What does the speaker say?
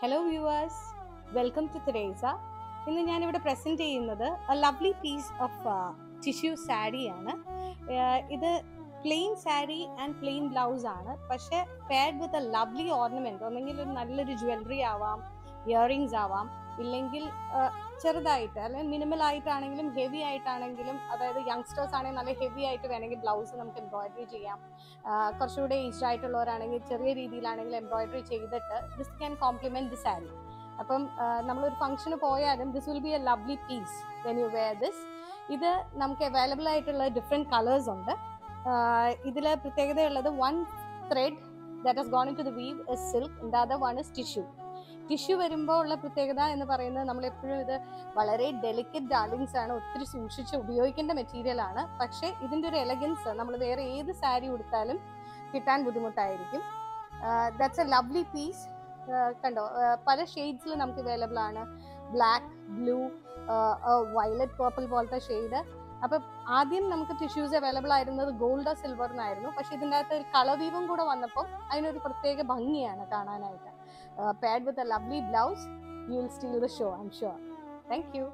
Hello viewers welcome to Teresa ഇന്ന് ഞാനിവിടെ present ചെയ്യുന്നത് a lovely piece of tissue സാരിയാണ് ഇത് plain sari and plain blouse ആണ്. പക്ഷേ paired with a lovely ornament ഒന്നെങ്കിൽ ഒരു നല്ലൊരു ജ്വല്ലറി ആവാം ഇയറിങ്സ് ആവാം ഇല്ലെങ്കിൽ ചെറുതായിട്ട് അല്ലെങ്കിൽ മിനിമൽ ആയിട്ടാണെങ്കിലും ഹെവി ആയിട്ടാണെങ്കിലും അതായത് യങ്സ്റ്റേഴ്സ് ആണെങ്കിൽ നല്ല ഹെവി ആയിട്ട് വേണമെങ്കിൽ ബ്ലൗസ് നമുക്ക് എംബ്രോയിഡറി ചെയ്യാം. കുറച്ചുകൂടെ ഏജ്ഡ് ആയിട്ടുള്ളവരാണെങ്കിൽ ചെറിയ രീതിയിലാണെങ്കിൽ എംബ്രോയിഡറി ചെയ്തിട്ട് this can complement the sari അപ്പം നമ്മളൊരു ഫംഗ്ഷന് പോയാലും this will be a lovely piece when you wear this ഇത് നമുക്ക് അവൈലബിൾ ആയിട്ടുള്ള ഡിഫറെന്റ് കളേഴ്സ് ഉണ്ട്. ഇതിൽ പ്രത്യേകതയുള്ളത് one thread that has gone into the weave is silk the other one is tissue tissue വരുമ്പോൾ ഉള്ള പ്രത്യേകത എന്ന് പറയുന്നത് നമ്മൾ എപ്പോഴും ഇത് വളരെ ഡെലിക്കറ്റ് ഡാർലിങ്സ് ആണ് ഒത്തിരി സൂക്ഷിച്ച് ഉപയോഗിക്കേണ്ട മെറ്റീരിയൽ ആണ്. പക്ഷേ ഇതിന്റെ ഒരു എലഗൻസ് നമ്മൾ വേറെ ഏത് സാരി ഉടുത്താലും കിട്ടാൻ ബുദ്ധിമുട്ടായിരിക്കും. ദാറ്റ്സ് എ ലവ്ലി പീസ് കണ്ടോ? പല ഷെയ്ഡ്സിൽ നമുക്ക് അവൈലബിൾ ആണ്. ബ്ലാക്ക് ബ്ലൂ വയലറ്റ് പേർപ്പിൾ പോലത്തെ ഷെയ്ഡ് അപ്പം ആദ്യം നമുക്ക് ടിഷ്യൂസ് അവൈലബിൾ ആയിരുന്നത് ഗോൾഡോ സിൽവറിനായിരുന്നു പക്ഷെ ഇതിന്റെ അകത്ത് ഒരു കളർ വീവും കൂടെ വന്നപ്പോൾ അതിനൊരു പ്രത്യേക ഭംഗിയാണ് കാണാനായിട്ട്. uh, paired with a lovely blouse, you will steal the show, I'm sure. Thank you.